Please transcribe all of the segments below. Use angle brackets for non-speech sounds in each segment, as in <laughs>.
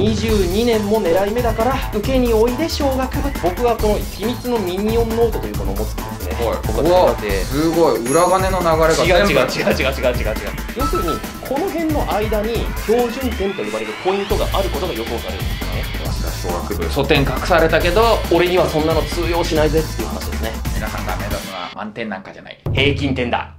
22年も狙い目だから受けにおいで小学部。僕はこの秘密のミニオンノートというものを持ってですね。僕はて。すごい。裏金の流れが違う違う違う違う違う違う。要するにこの辺の間に標準点と呼ばれるポイントがあることが予想されるんですよね小学部。書店隠されたけど俺にはそんなの通用しないぜっていう話ですね。皆さんが目指すのは満点なんかじゃない。平均点だ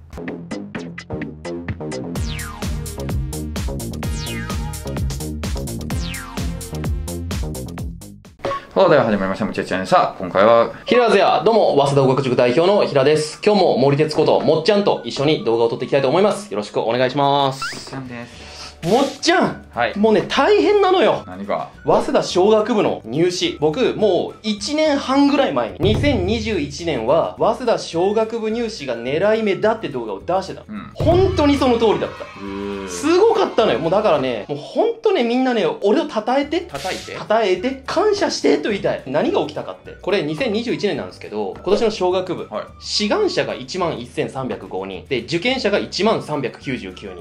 さあでは始まりましたむちゃちゃん。さあ今回は平和やどうも早稲田語学塾代表の平です。今日も森哲子ともっちゃんと一緒に動画を撮っていきたいと思います。よろしくお願いします。ちゃんです。もっちゃんはい。もうね大変なのよ。何が？早稲田小学部の入試。僕もう1年半ぐらい前に2021年は早稲田小学部入試が狙い目だって動画を出してたうん。本当にその通りだったすごかったのよ。もうだからねもう本当ねみんなね俺を称えて叩いて？称えて感謝してと言いたい。何が起きたかって。これ2021年なんですけど今年の小学部。はい。志願者が1万1305人。で受験者が1万399人。は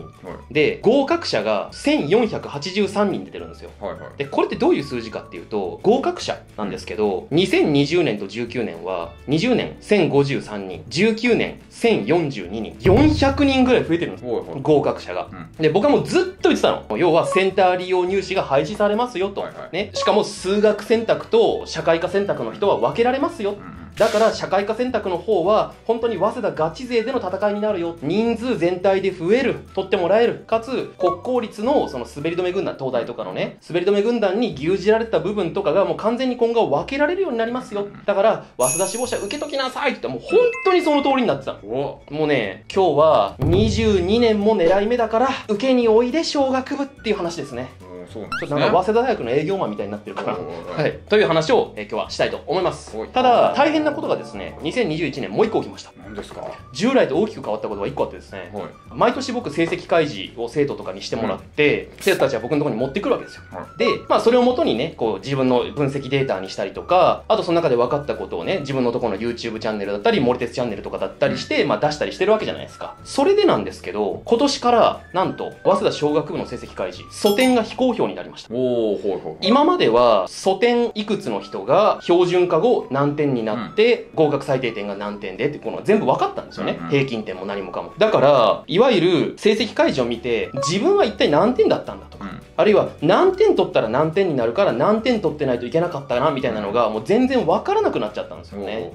い。で合格者が1483人出てるんですよ。はいはい。でこれってどういう数字かっていうと合格者なんですけど2020年と19年は20年1053人。19年1042人。400人ぐらい増えてるんです。ほいほい。合格者が。うんで僕はもうずっと言ってたの。要はセンター利用入試が廃止されますよと、はいはい。ね、しかも数学選択と社会科選択の人は分けられますよ。うん。うんだから社会科選択の方は本当に早稲田ガチ勢での戦いになるよ。人数全体で増える。取ってもらえる。かつ国公立のその滑り止め軍団東大とかのね滑り止め軍団に牛耳られた部分とかがもう完全に今後は分けられるようになりますよ。だから早稲田志望者受けときなさいって言ってもう本当にその通りになってたもうね今日は22年も狙い目だから受けにおいで小学部っていう話ですねおそうなんですね。なんか早稲田大学の営業マンみたいになってるかなはいはい、という話を、えー今日はしたいと思います。はい。ただ大変なことがですね2021年もう一個起きました。何ですか？は従来と大きく変わったことが一個あってですねい。毎年僕成績開示を生徒とかにしてもらって、生徒たちは僕のところに持ってくるわけですよ。はで、まあ、それをもとにねこう自分の分析データにしたりとかあとその中で分かったことをね自分のところの YouTube チャンネルだったり森鉄チャンネルとかだったりして、まあ、出したりしてるわけじゃないですか。それでなんですけど今年からなんと早稲田小学部の成績開示。素点が非公表になりました。おおほいほ今までは素点いくつの人が標準化後何点になって、合格最低点が何点でってこの全部分かったんですよね、うんうん。平均点も何もかも。だからいわゆる成績開示を見て自分は一体何点だったんだとか、うん。あるいは何点取ったら何点になるから何点取ってないといけなかったなみたいなのがもう全然分からなくなっちゃったんですよね。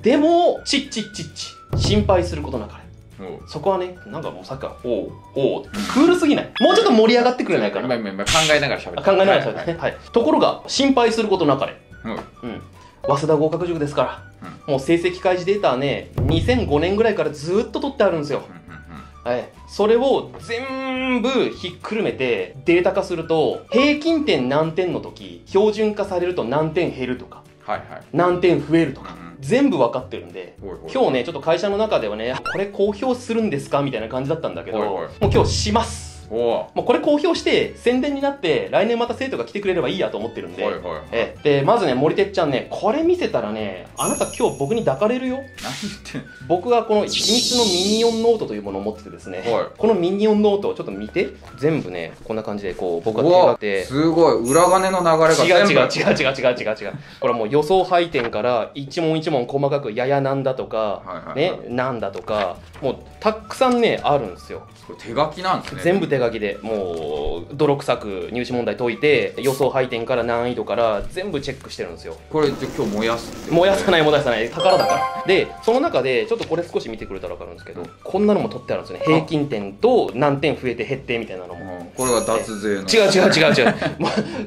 でもチッチッチッチ心配することなかれそこはねなんかもうさっきから「おうおう」クールすぎない。もうちょっと盛り上がってくれないかな考えながら喋ってあ考えながらそうはいですね、はい。ところが心配することなかれ。はいうん。早稲田合格塾ですから、もう成績開示データはね2005年ぐらいからずっと取ってあるんですよ、はい、それを全部ひっくるめてデータ化すると平均点何点の時標準化されると何点減るとか。はいはい。何点増えるとか、全部分かってるんで今日ねちょっと会社の中ではねこれ公表するんですか？みたいな感じだったんだけどもう今日しますもうこれ公表して宣伝になって来年また生徒が来てくれればいいやと思ってるんで、はいはいはい。ええでまずね森哲ちゃんねこれ見せたらねあなた今日僕に抱かれるよ。何言ってん僕がこの秘密のミニオンノートというものを持っててですね、はい。このミニオンノートをちょっと見て全部ねこんな感じでこう僕が手がって。すごい。裏金の流れが全部違う違う違う違う違う違う違う。これはもう予想配点から一問一問細かくややなんだとか、はいはいはい。ねなんだとかもうたくさんねあるんですよ。手書きなんですね。全部手書きでもう泥臭く入試問題解いて予想配点から難易度から全部チェックしてるんですよ。これで今日燃やすって燃やさないい燃やさない宝だから。でその中でちょっとこれ少し見てくれたら分かるんですけどこんなのも取ってあるんですよね。平均点と何点増えて減ってみたいなのも。これは脱税の。違う違う違う違う。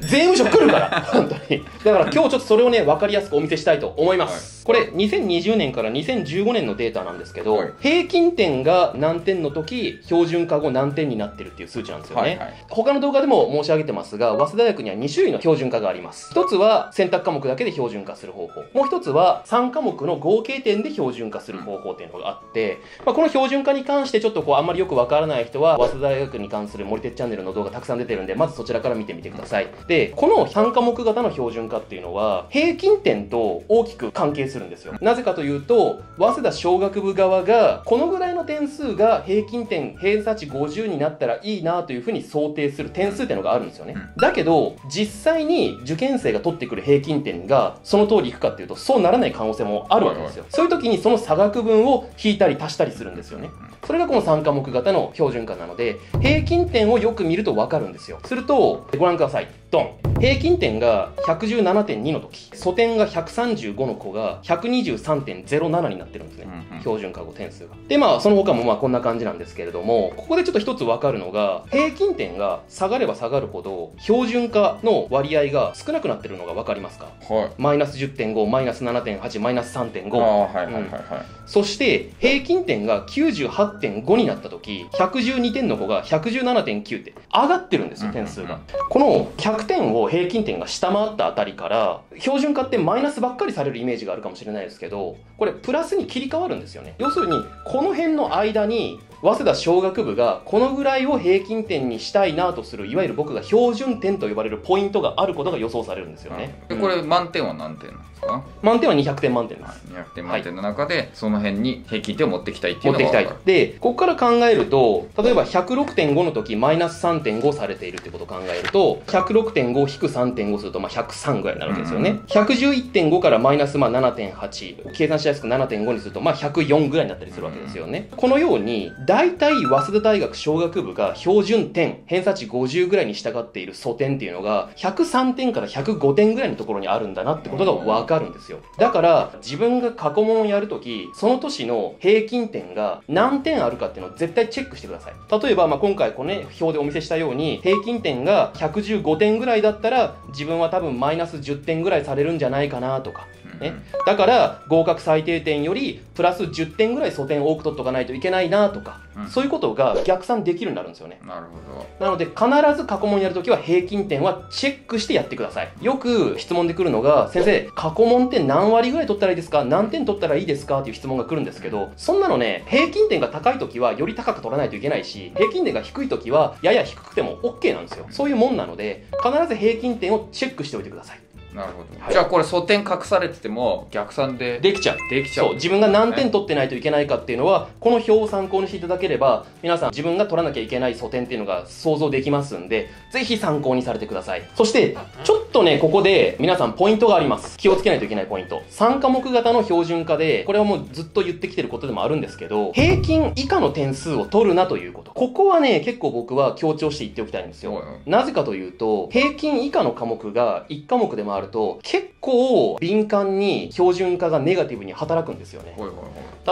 <laughs> 税務署来るから本当に。だから今日ちょっとそれをね分かりやすくお見せしたいと思います、これ2020年から2015年のデータなんですけど、はい。平均点が何点の時標準化後何点になってるっていう数値なんですよね、はいはい。他の動画でも申し上げてますが早稲田大学には2種類の標準化があります。一つは選択科目だけで標準化する方法。もう一つは3科目の合計点で標準化する方法っていうのがあって、まあ、この標準化に関してちょっとこうあんまりよくわからない人は早稲田大学に関する森鉄チャンネルの動画たくさん出てるんでまずそちらから見てみてください。でこの3科目型の標準化っていうのは平均点と大きく関係するんですよ。なぜかというと早稲田商学部側がこのぐらいの点数が平均点偏差値50になったらいいなというふうに想定する点数っていうのがあるんですよね、うん。だけど実際に受験生が取ってくる平均点がその通りいくかっていうとそうならない可能性もあるわけですよ、そういう時にその差額分を引いたり足したりするんですよね、それがこの3科目型の標準化なので平均点をよく見ると分かるんですよ。するとご覧ください。ドン。平均点が117.2の時素点が135の子が123.07になってるんですね、うんうん。標準化後点数が。でまあその他もまあこんな感じなんですけれどもここでちょっと一つ分かるのが平均点が下がれば下がるほど標準化の割合が少なくなってるのが分かりますか？はい。マイナス10.5マイナス7.8マイナス3.5ああはいはいはいはい。そして平均点が98.5になった時112点の子が117.9って上がってるんですよ点数が、この100点を平均点が下回ったあたりから標準化ってマイナスばっかりされるイメージがあるかもしれないですけどこれプラスに切り替わるんですよね。要するにこの辺の間に早稲田小学部がこのぐらいを平均点にしたいなとするいわゆる僕が標準点と呼ばれるポイントがあることが予想されるんですよね、でこれ満点は何点なんですか？満点は200点満点です。200点満点。の中でその辺に平均点を持ってきたいってい持ってきたいでここから考えると例えば106.5の時マイナス3.5されているってことを考えると106.5引く3.5するとまあ103ぐらいになるわけですよね、うん。111.5からマイナスまあ7.8計算しやすく7.5にするとまあ104ぐらいになったりするわけですよね、このように大体早稲田大学小学部が標準点偏差値50ぐらいに従っている素点っていうのが103点から105点ぐらいのところにあるんだなってことが分かるんですよ。だから自分が過去問をやるときその年の平均点が何点あるかっていうのを絶対チェックしてください。例えばまあ今回このね表でお見せしたように平均点が115点ぐらいだったら自分は多分マイナス10点ぐらいされるんじゃないかなとか。ねだから合格最低点よりプラス10点ぐらい素点多く取っとかないといけないなとか、うん。そういうことが逆算できるようになるんですよね。なるほど。なので必ず過去問やるときは平均点はチェックしてやってください。よく質問で来るのが先生過去問って何割ぐらい取ったらいいですか？何点取ったらいいですか？っていう質問が来るんですけどそんなのね平均点が高いときはより高く取らないといけないし平均点が低いときはやや低くても OK なんですよ。そういうもんなので必ず平均点をチェックしておいてくださいなるほど、はい。じゃあこれ素点隠されてても逆算でできちゃう。できちゃう。そう。自分が何点取ってないといけないかっていうのはこの表を参考にしていただければ皆さん自分が取らなきゃいけない素点っていうのが想像できますんでぜひ参考にされてください。そしてちょっとねここで皆さんポイントがあります。気をつけないといけないポイント。3科目型の標準化でこれはもうずっと言ってきてることでもあるんですけど平均以下の点数を取るなということ。ここはね結構僕は強調して言っておきたいんですよ。なぜかというと平均以下の科目が1科目でもあると結構敏感に標準化がネガティブに働くんですよね。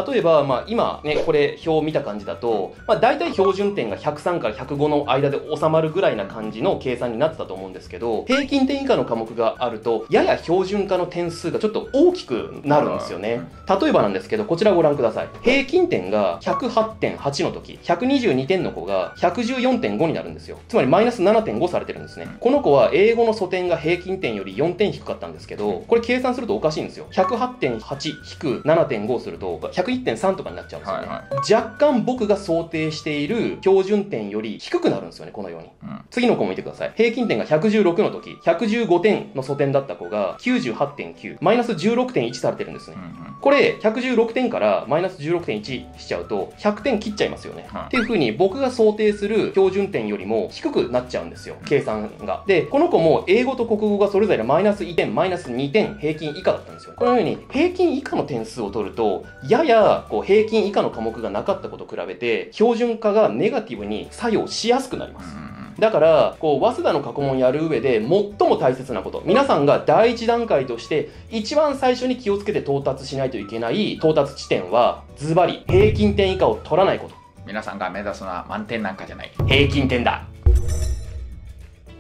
例えば、まあ、今ねこれ表を見た感じだと、まあ、大体標準点が103から105の間で収まるぐらいな感じの計算になってたと思うんですけど平均点以下の科目があるとやや標準化の点数がちょっと大きくなるんですよね。例えばなんですけどこちらご覧ください。平均点が108.8の時122点の子が114.5になるんですよ。つまりマイナス7.5されてるんですね。この子は英語の素点が平均点より4点低かったんですけどこれ計算するとおかしいんですよ。108.8引く7.5すると101.3とかになっちゃうんですよね、はいは若干僕が想定している標準点より低くなるんですよねこのように。うん。次の子も見てください。平均点が116の時115点の素点だった子が98.9マイナス16.1されてるんですね、うんこれ116点からマイナス16.1しちゃうと100点切っちゃいますよね、はい。っていう風に僕が想定する標準点よりも低くなっちゃうんですよ計算が。でこの子も英語と国語がそれぞれマイナス1点マイナス2点平均以下だったんですよ。このように平均以下の点数を取るとややこう平均以下の科目がなかったことと比べて標準化がネガティブに作用しやすくなります、うん。だからこう早稲田の過去問やる上で最も大切なこと皆さんが第一段階として一番最初に気をつけて到達しないといけない到達地点はズバリ平均点以下を取らないこと。皆さんが目指すのは満点なんかじゃない。平均点だ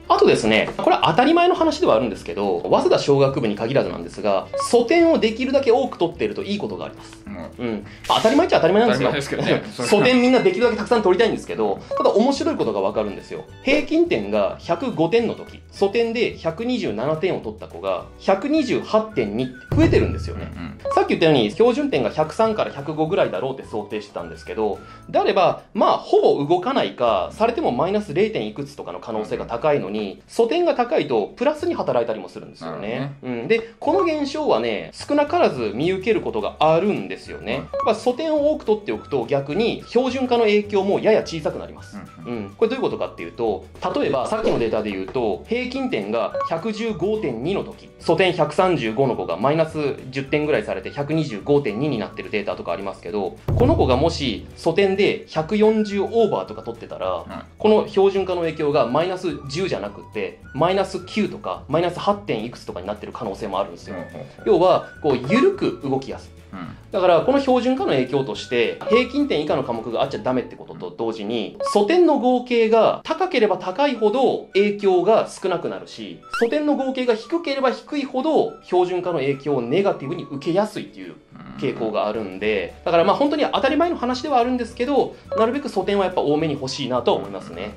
あとですね、これは当たり前の話ではあるんですけど、早稲田小学部に限らずなんですが、素点をできるだけ多く取っているといいことがあります。もううん、当たり前っちゃ当たり前なんですよ。当たり前ですけどね <laughs> 素点みんなできるだけたくさん取りたいんですけど、ただ面白いことがわかるんですよ。平均点が105点の時、素点で127点を取った子が128.2って増えてるんですよね。うんさっき言ったように標準点が103から105ぐらいだろうって想定してたんですけどであればまあほぼ動かないかされてもマイナス 0. 点いくつとかの可能性が高いのに素点が高いとプラスに働いたりもするんですよね。うん、でこの現象はね少なからず見受けることがあるんですよね。まあ、素点を多く取っておくと逆に標準化の影響もやや小さくなります。うん、これどういうことかっていうと例えばさっきのデータで言うと平均点が115.2の時素点135の子がマイナス10点ぐらいされて125.2になってるデータとかありますけどこの子がもし素点で140オーバーとか取ってたら、この標準化の影響がマイナス10じゃなくってマイナス9とかマイナス 8. 点いくつとかになってる可能性もあるんですよ。要はこう緩く動きやすいうんだからこの標準化の影響として平均点以下の科目があっちゃダメってことと同時に素点の合計が高ければ高いほど影響が少なくなるし素点の合計が低ければ低いほど標準化の影響をネガティブに受けやすいっていう傾向があるんでだからまあ本当に当たり前の話ではあるんですけどなるべく素点はやっぱ多めに欲しいなとは思いますね。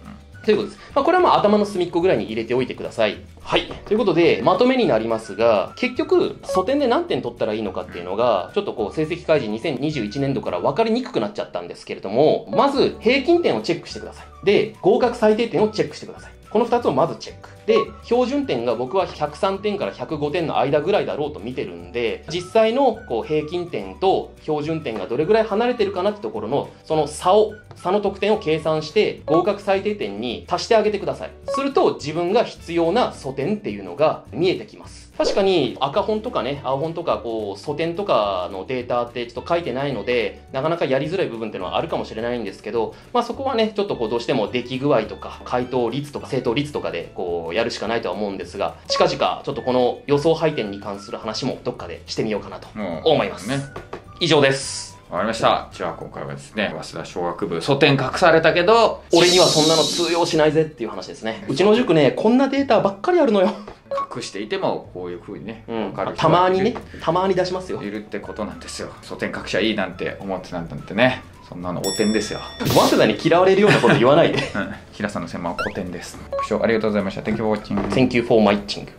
ということです。まあ、これはまあ頭の隅っこぐらいに入れておいてください。はい。ということで、まとめになりますが、結局、素点で何点取ったらいいのかっていうのが、ちょっとこう、成績開示2021年度から分かりにくくなっちゃったんですけれども、まず、平均点をチェックしてください。で、合格最低点をチェックしてください。この2つをまずチェック。で、標準点が僕は103点から105点の間ぐらいだろうと見てるんで、実際のこう平均点と標準点がどれぐらい離れてるかなってところの、その差を、差の得点を計算して、合格最低点に足してあげてください。すると、自分が必要な素点っていうのが見えてきます。確かに赤本とかね、青本とか、こう、素点とかのデータってちょっと書いてないので、なかなかやりづらい部分っていうのはあるかもしれないんですけど、まあそこはね、ちょっとこうどうしても出来具合とか、回答率とか正答率とかでこうやるしかないとは思うんですが、近々ちょっとこの予想配点に関する話もどっかでしてみようかなと思います。ね以上です。わかりましたじゃあ今回はですね早稲田小学部素点隠されたけど俺にはそんなの通用しないぜっていう話ですね。うちの塾ね、こんなデータばっかりあるのよ。隠していてもこういうふうにね、うん分かる。人たまにねたまに出しますよい。るってことなんですよ素点隠しゃいいなんて思ってたんだってねそんなのお点ですよ、早稲田に嫌われるようなこと言わないで。うん、平さんの専門は古典です。ご視聴ありがとうございました。Thank you for watching Thank you for watching.